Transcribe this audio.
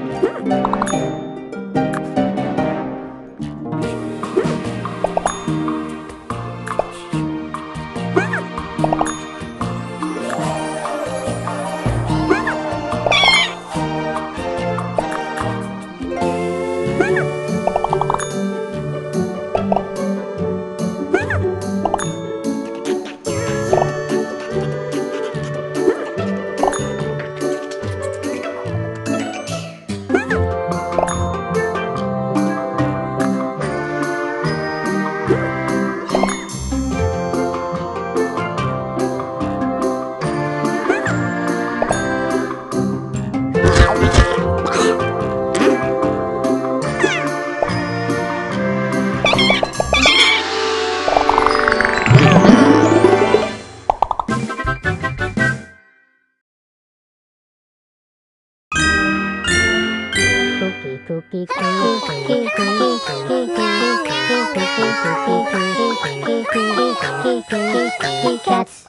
うん。Cats